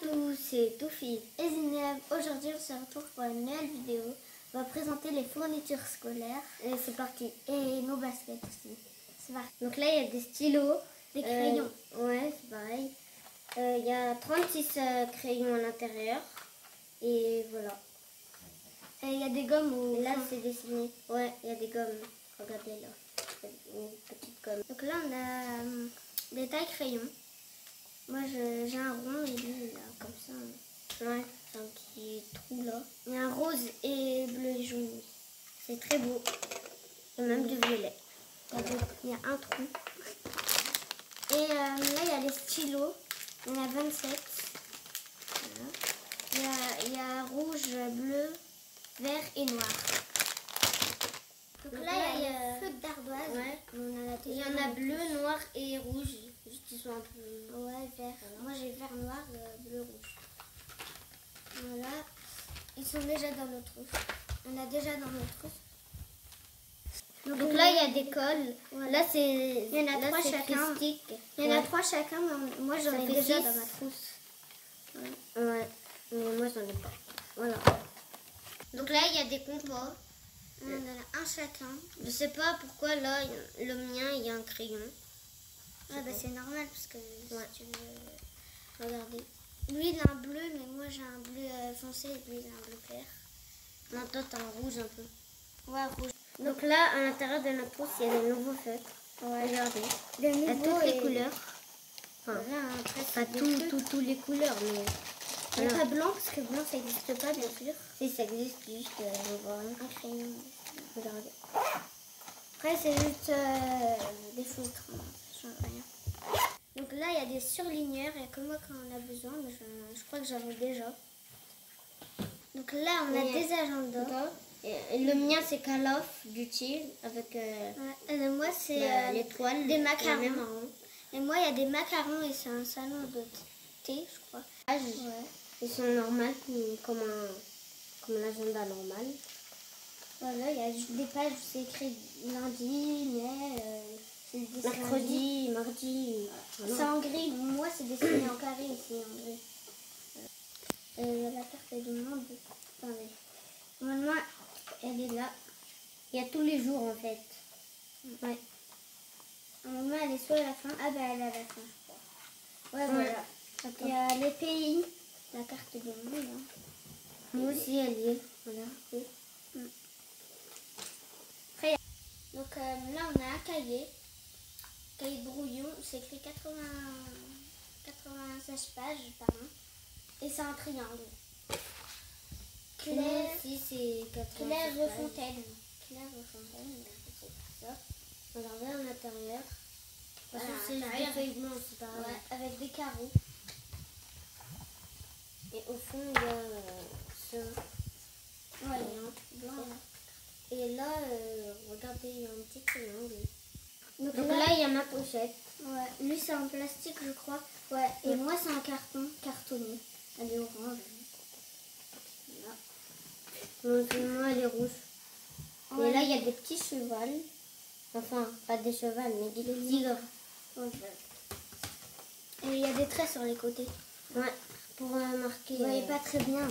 tous, c'est Toufi et Zineb. Aujourd'hui, on se retrouve pour une nouvelle vidéo. On va présenter les fournitures scolaires. Et c'est parti. Et nos baskets aussi. C'est parti. Donc là, il y a des stylos. Des Euh, crayons. ouais, c'est pareil. Euh, Il y a 36 euh, crayons à l'intérieur. Et voilà. Et il y a des gommes Et là, c'est dessiné. Ouais, il y a des gommes. Regardez là. Une petite gomme. Donc là, on a euh, des tailles crayons. Moi, j'ai un rond et lui, a comme ça. Ouais, c'est un petit trou là. Il y a un rose et bleu et jaune. C'est très beau. Et même du violet. Il y a un trou. Et euh, là, il y a les stylos. Il y en a 27. Voilà. Il, y a, il y a rouge, bleu, vert et noir. Donc, Donc là, là, il y a feu d'ardoise. Ouais. Il y en a bleu, noir et rouge. Ils sont un peu. Ouais, vert. Moi, j'ai vert, noir, euh, bleu, rouge. Voilà. Ils sont déjà dans notre trousse. On a déjà dans notre trousse. Donc là, il y a des cols. Voilà. Là, c'est. Il y en a là, trois chacun. Il y en a Ouais. trois chacun, mais moi, j'en ai déjà six. dans ma trousse. Ouais, mais moi j'en ai pas. Voilà. Donc là, il y a des compas. On en a un chacun. Je sais pas pourquoi là, le mien, il y a un crayon. Ouais, bah, c'est normal parce que Ouais. si tu veux regarder. Lui, il a un bleu, mais moi, j'ai un bleu euh, foncé et lui, il a un bleu clair. Non, toi, t'as un rouge un peu. Ouais, rouge. Donc là, à l'intérieur de notre trousse, il y a des nouveaux feutres. Regardez. Le Il y a nouveau toutes les couleurs. Enfin, après, pas des tout, tout, tous les couleurs, mais. Pas blanc, parce que blanc, ça n'existe pas, bien sûr. Si ça existe, juste, euh. Un crayon. Regardez. Après, c'est juste euh, des feutres. Rien. Donc là, il y a des surligneurs. Il n'y a que moi quand on a besoin, mais je, je crois que j'en ai déjà. Donc là, on a des agendas. Et, le mien, c'est Call of Duty avec euh, Ouais. Et le moi, c'est euh, l'étoile. des macarons. Et moi, il y a des macarons et c'est un salon de thé, je crois. Ouais. Ils sont normales comme- un, comme un agenda normal. Voilà, il y a juste des pages où c'est écrit lundi, euh, Mercredi, mardi. C'est en gris. Moi, c'est dessiné en carré ici en gris. Euh, a la carte du monde. Attendez. Normalement, elle est là. Il y a tous les jours en fait. Ouais. Normalement, elle est soit à la fin. Ah, bah, elle est à la fin. Ouais, Ouais. voilà. Il y a les pays. La carte du monde. hein. Moi aussi, elle y est. Voilà. Oui. Donc euh, là, on a un cahier. Cahier brouillon, c'est écrit 80, 96 pages par an. Et c'est un triangle. Claire, aussi, c'est 80 Claire pages. Refontaine. Claire Refontaine, c'est ça. À l'intérieur. Parce que Voilà, c'est à l'intérieur. feuilles blanches, c'est pareil. Ouais, avec des carreaux. Et au fond, il y a euh, ça. Ouais, il y a un truc blanc. Et là, euh, regardez, il y a un petit triangle. Donc, Donc ma pochette. ouais, lui c'est en plastique, je crois. Ouais, et Ouais. moi c'est en carton, cartonné. Elle est orange. Donc, moi, elle est rouge. Ouais. Et là, il y a des petits chevals. Enfin, pas des chevals, mais des tigres. Et il y a des traits sur les côtés. Ouais, pour euh, marquer. Vous voyez euh, pas très bien. hein.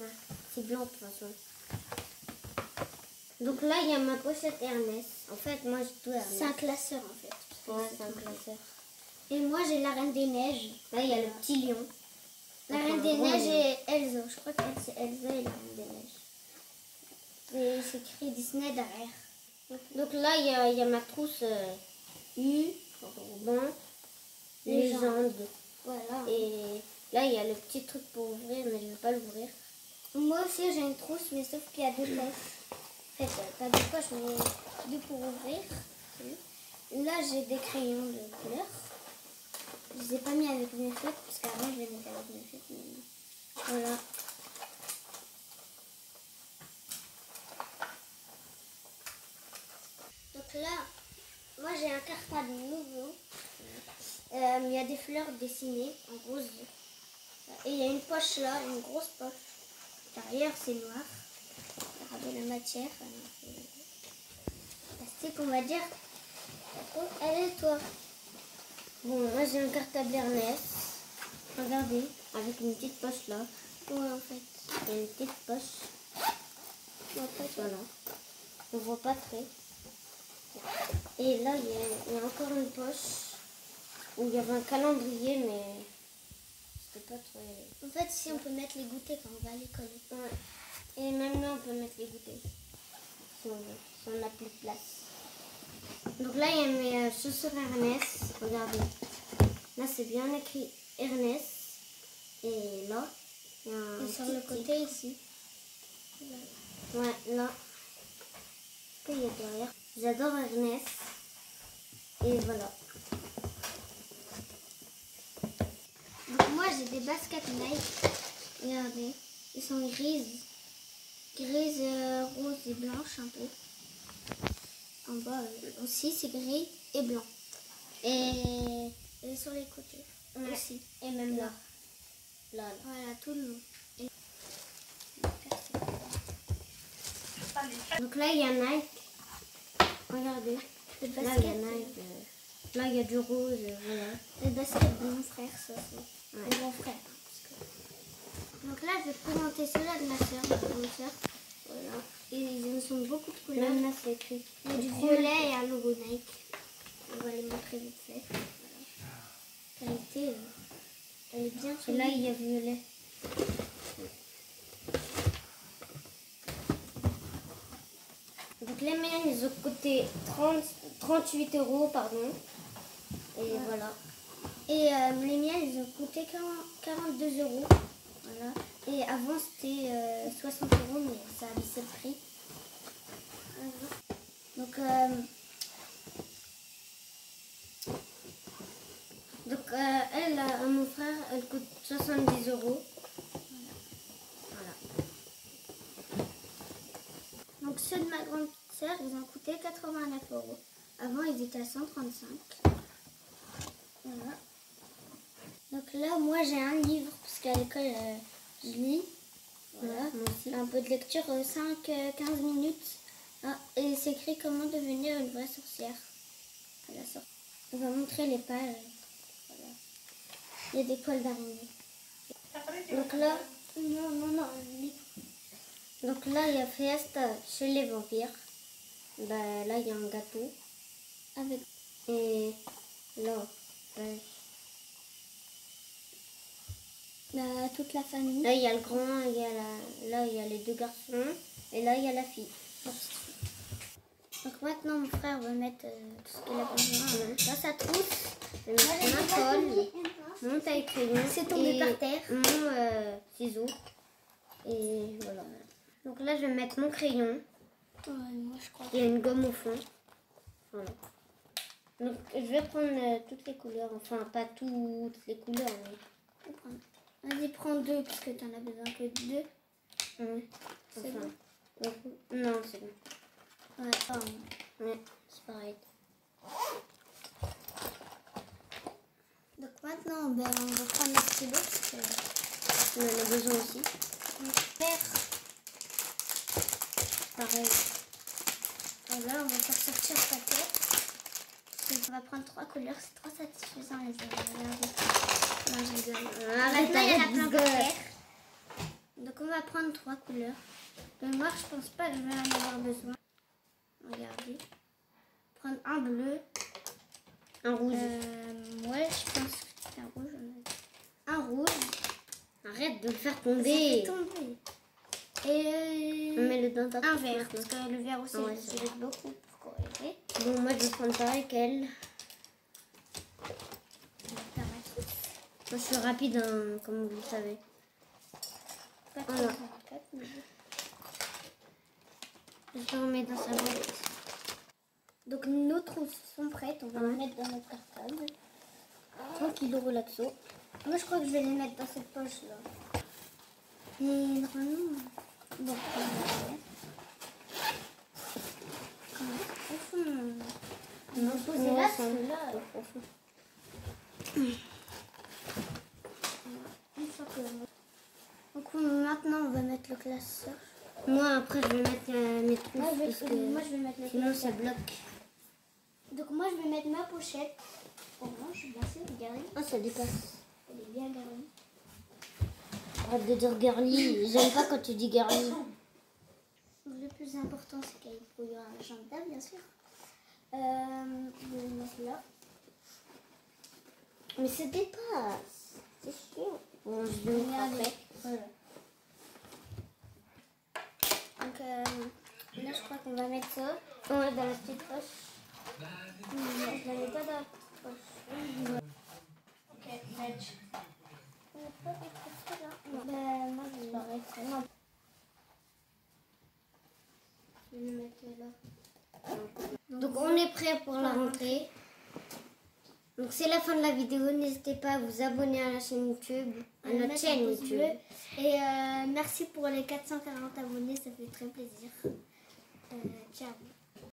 ouais, c'est blanc de toute façon. Donc là, il y a ma pochette Ernest. En fait, moi, j'ai tout Ernest. C'est un classeur en fait. Ouais, c'est un classeur. Et moi j'ai la Reine des Neiges. Là, il y a le petit lion. La Reine des Neiges et Elsa. Je crois que c'est Elsa et la Reine des Neiges. Et c'est écrit Disney derrière. Donc là, il y a, il y a ma trousse euh, U, Robin, Légende. légende. Voilà. Et là, il y a le petit truc pour ouvrir, mais je ne vais pas l'ouvrir. Moi aussi j'ai une trousse, mais sauf qu'il y a deux poches. En fait, euh, pas deux poches, mais deux pour ouvrir. Là j'ai des crayons de couleur. Je les ai pas mis avec mes feutres, parce qu'avant je les mettais avec mes feutres. Mais... Voilà. Donc là, moi j'ai un cartable nouveau. Euh, Il y a des fleurs dessinées en rose. Et il y a une poche là, une grosse poche. Derrière c'est noir. Regardez la matière. c'est Plastique on va dire. Elle est toi? Bon, moi, j'ai un cartable Ernest. Regardez, avec une petite poche là. Ouais, en fait. Il y a une petite poche. Pas trop. Voilà. On voit pas très. Et là, il y, a, il y a encore une poche où il y avait un calendrier, mais c'était pas très. En fait, ici, on peut mettre les goûters quand on va à l'école. Ouais. Et même là, on peut mettre les goûters. Si on veut, si on n'a plus de place. Donc là, il y a mes euh, chaussures Ernest. Regardez. Là, c'est bien écrit Ernest. Et là, il y a un Et sur petit le côté, ici. Ouais, là. Qu'est-ce qu'il y a derrière J'adore Ernest. Et voilà. Donc, moi, j'ai des baskets Nike. Regardez. Ils sont grises. Grises, euh, roses et blanches un peu. En bas euh, aussi, c'est gris et blanc. Et, et sur les côtés Ouais. aussi. Et même là. Là, là. Voilà, tout le long. Et- Donc là, il y a Nike. Regardez. Là, il y a Nike. euh, Là, il y a du rose. Voilà. les baskets de mon frère, ça c'est. Ouais. Mon frère. hein, Donc là, je vais présenter ceux-là de ma soeur, de mon soeur. Voilà. Et ils en sont beaucoup de couleurs. Là, c'est écrit. Il y a du violet et un logo Nike. On va les montrer vite fait. Voilà. Qualité, euh, elle est bien Et là, il y a violet. Donc les miens, ils ont coûté 30, 38 euros, pardon. Et voilà. Et euh, les miens, ils ont coûté 40 42 euros. Voilà. Et avant, c'était euh, 60 euros, mais ça a baissé le prix. Donc, euh, Donc euh, elle, à mon frère, elle coûte 70 euros. Voilà. donc ceux de ma grande sœur, ils ont coûté 89 euros. Avant, ils étaient à 135. Voilà. Donc là, moi, j'ai un livre, parce qu'à l'école, euh, je lis. Voilà. Moi aussi. Un peu de lecture, 5-15 minutes. Ah, et c'est écrit comment devenir une vraie sorcière. On va montrer les pages. Voilà. Il y a des poils d'araignée. Donc là, Non, non, non, donc là, il y a Fiesta chez les vampires. Bah, là, il y a un gâteau. Avec Et là, toute la famille. là, il y a le grand, il y a la, là, il y a les deux garçons. Et là, il y a la fille. Donc maintenant, mon frère va mettre euh, tout ce qu'il a besoin. Là, sa trousse. Je vais mettre ma colle, mon taille-crayon. C'est tombé par terre. Mon euh, ciseau. Et voilà. Donc là, je vais mettre mon crayon. Ouais, moi, je crois. Il y a une gomme au fond. Voilà. Donc je vais prendre euh, toutes les couleurs. Enfin, pas toutes les couleurs, mais. Vas-y, prends deux, parce que tu en as besoin que de deux. Ouais. C'est Enfin, bon. non, c'est bon. Ouais, pardon. Ouais, c'est pareil. Donc maintenant, ben, on va prendre le stylo, parce que On en a besoin aussi. mon père, Pareil. voilà, on va faire sortir sa tête. On va prendre trois couleurs, c'est trop satisfaisant les amis. Arrête, Maintenant, il y en a plein terre. Donc on va prendre trois couleurs. Le noir, je pense pas que je vais en avoir besoin. Regardez. Prendre un bleu. Un rouge. Euh, ouais, je pense que c'est un rouge. on Un rouge. Arrête de le faire Ça tomber. fait tomber. Et euh, Mets-le dans ta un vert, parce que le vert aussi, Ah ouais, je beaucoup Bon, moi, je vais prendre pareil qu'elle. Moi, je suis rapide, hein, comme vous le savez. Pas délicate, mais Je remets dans sa boîte. Donc nos trousses sont prêtes, on va Ouais. les mettre dans notre cartable. Tranquille, relaxo. Moi je crois que je vais les mettre dans cette poche là. Et normalement, bon, on va les mettre. Comment Au fond, on va poser là. Donc maintenant on va mettre le classeur. Moi, après, je vais mettre euh, mes trousses Moi je vais, mettre sinon, ça bloque. Donc moi je vais mettre ma pochette. Non, regardez. Ah, ça dépasse. Elle est bien garni. Arrête de dire girly. J'aime pas quand tu dis girly. Le plus important, c'est qu'il y aura un agenda, bien sûr. Euh, je vais le mettre là. Mais ça dépasse. C'est sûr. Bon, je vais après. Voilà. Donc euh, là, je crois qu'on va mettre ça. Ouais, dans la petite poche. Non, je la mets pas dans la petite poche. Ok, match. On n'a pas mettre ça là. Ben, moi, je l'aurais fait. Non. Je vais le mettre là. Donc on est prêt pour la rentrée. Donc c'est la fin de la vidéo. N'hésitez pas à vous abonner à la chaîne YouTube, à notre chaîne YouTube. Et euh, merci pour les 440 abonnés, ça fait très plaisir. Euh, ciao.